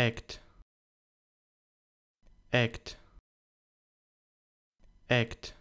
act. Act. Act.